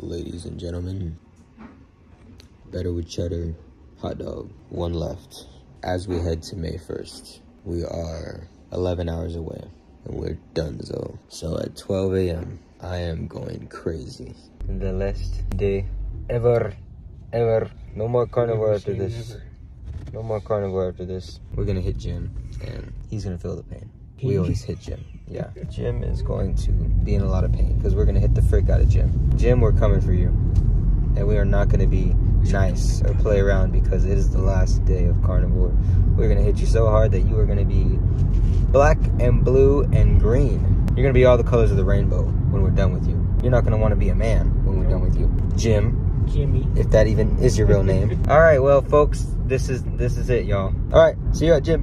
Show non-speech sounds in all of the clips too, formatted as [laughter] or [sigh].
Ladies and gentlemen, better with cheddar, hot dog, one left. As we head to May 1st, we are 11 hours away and we're done so. So at 12 a.m., I am going crazy. The last day ever, ever. No more carnivore after this. No more carnivore after this. We're gonna hit Jim and he's gonna feel the pain. We always hit Jim. Yeah. Jim is going to be in a lot of pain because we're gonna hit the frick out of Jim. Jim, we're coming for you. And we are not gonna be nice or play around because it is the last day of carnivore. We're gonna hit you so hard that you are gonna be black and blue and green. You're gonna be all the colors of the rainbow when we're done with you. You're not gonna wanna be a man when we're done with you. Jim, Jimmy. if that even is your real name. [laughs] All right, well, folks, this is this is it, y'all. All right, see you at gym.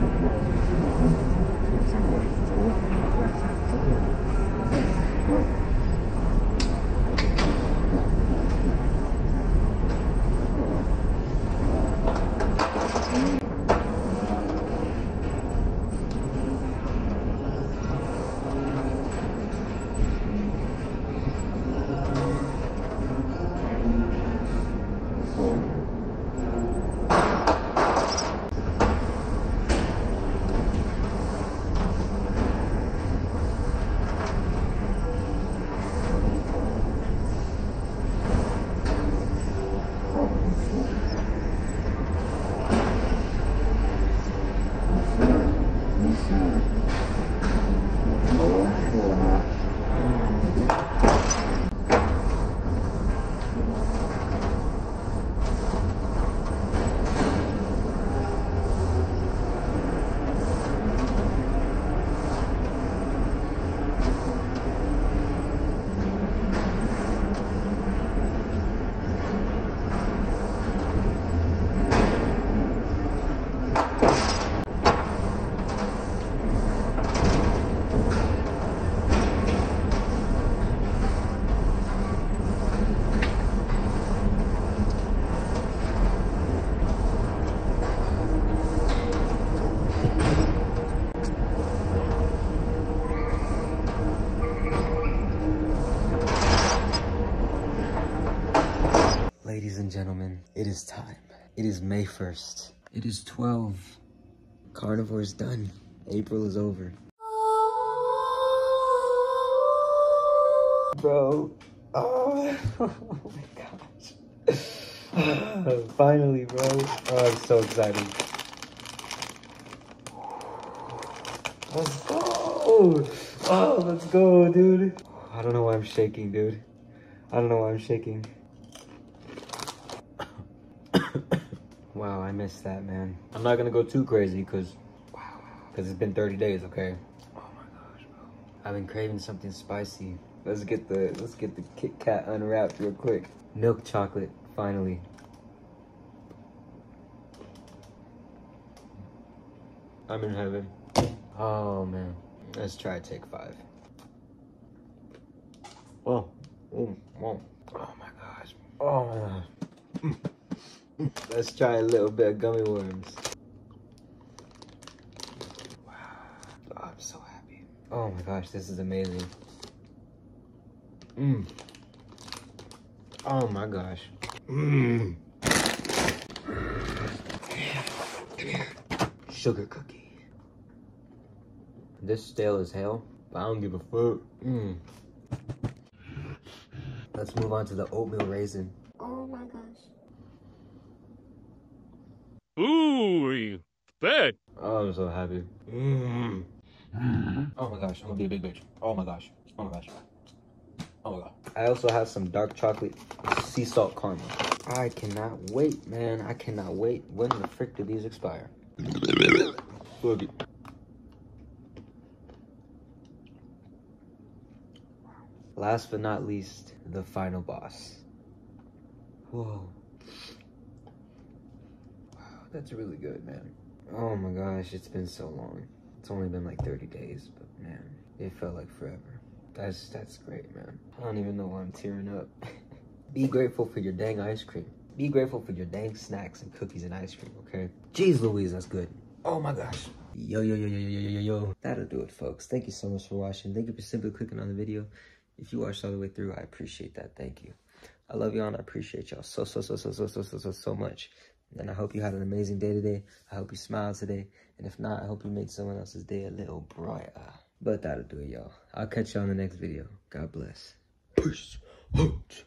Thank you. Ladies and gentlemen, it is time. It is May 1st. It is 12. Carnivore is done. April is over. Bro. Oh, [laughs] oh my gosh. [sighs] Finally, bro. Oh, I'm so excited. Let's go. Oh, let's go, dude. I don't know why I'm shaking, dude. I don't know why I'm shaking. Wow, I missed that, man. I'm not gonna go too crazy, cause, wow, cause it's been 30 days, okay? Oh my gosh, bro. I've been craving something spicy. Let's get the, let's get the Kit Kat unwrapped real quick. Milk chocolate, finally. I'm in heaven. Oh man. Let's try take five. Oh, oh, oh. Oh my gosh. Oh my gosh. Mm. Let's try a little bit of gummy worms. Wow. Oh, I'm so happy. Oh my gosh, this is amazing. Mmm. Oh my gosh. Mmm. Sugar cookie. This stale as hell, but I don't give a fuck. Mm. Let's move on to the oatmeal raisin. Oh my gosh. Ooh, fat. Oh, I'm so happy. Mm. Oh my gosh, I'm gonna be a big bitch. Oh my gosh. Oh my gosh. Oh my god. I also have some dark chocolate sea salt caramel. I cannot wait, man. I cannot wait. When the frick do these expire? Fuck it. Last but not least, the final boss. Whoa. That's really good, man. Oh my gosh, it's been so long. It's only been like 30 days, but man, it felt like forever. That's that's great, man. I don't even know why I'm tearing up. [laughs] Be grateful for your dang ice cream. Be grateful for your dang snacks and cookies and ice cream, okay? Jeez Louise, that's good. Oh my gosh. Yo, yo, yo, yo, yo, yo, yo, yo. That'll do it, folks. Thank you so much for watching. Thank you for simply clicking on the video. If you watched all the way through, I appreciate that. Thank you. I love y'all and I appreciate y'all so, so, so, so, so, so, so, so, so much. And I hope you had an amazing day today. I hope you smiled today. And if not, I hope you made someone else's day a little brighter. But that'll do it, y'all. I'll catch y'all on the next video. God bless. Peace out.